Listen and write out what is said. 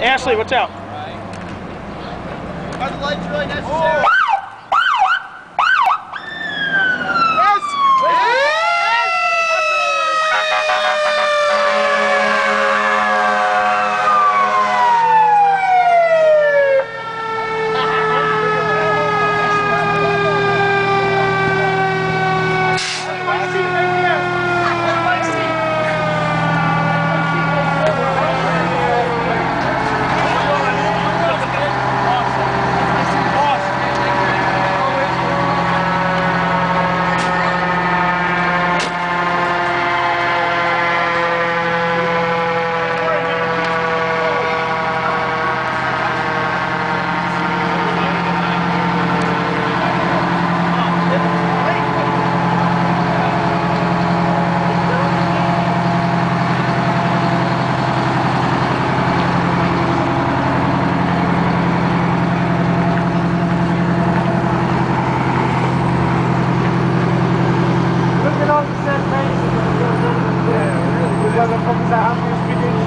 Ashley, watch out. Are the lights really necessary? Look Tá rápido o expediente.